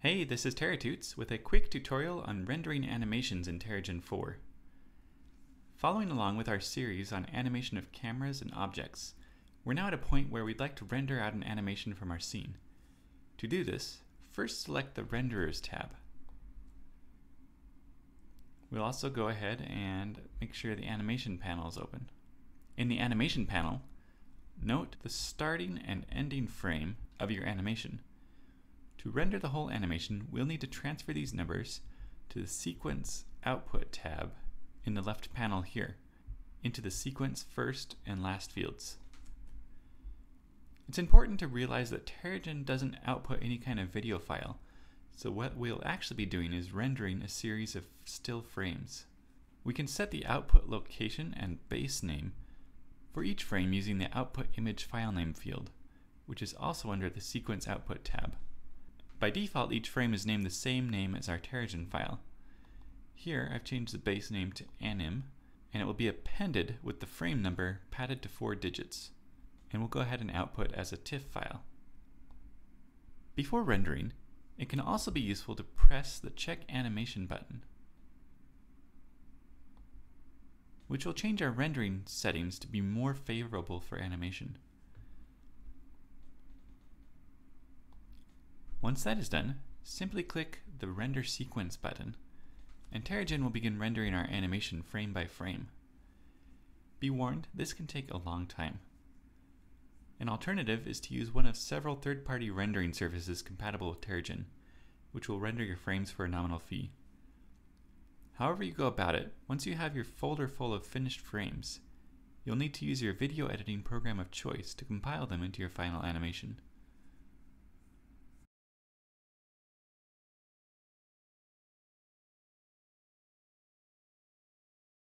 Hey, this is TerraTuts with a quick tutorial on rendering animations in Terragen 4. Following along with our series on animation of cameras and objects, we're now at a point where we'd like to render out an animation from our scene. To do this, first select the Renderers tab. We'll also go ahead and make sure the animation panel is open. In the animation panel, note the starting and ending frame of your animation. To render the whole animation, we'll need to transfer these numbers to the Sequence Output tab in the left panel here, into the sequence first and last fields. It's important to realize that Terragen doesn't output any kind of video file, so what we'll actually be doing is rendering a series of still frames. We can set the output location and base name for each frame using the Output Image File Name field, which is also under the Sequence Output tab. By default, each frame is named the same name as our Terragen file. Here, I've changed the base name to anim, and it will be appended with the frame number padded to four digits. And we'll go ahead and output as a TIFF file. Before rendering, it can also be useful to press the Check Animation button, which will change our rendering settings to be more favorable for animation. Once that is done, simply click the Render Sequence button, and Terragen will begin rendering our animation frame by frame. Be warned, this can take a long time. An alternative is to use one of several third-party rendering services compatible with Terragen, which will render your frames for a nominal fee. However you go about it, once you have your folder full of finished frames, you'll need to use your video editing program of choice to compile them into your final animation.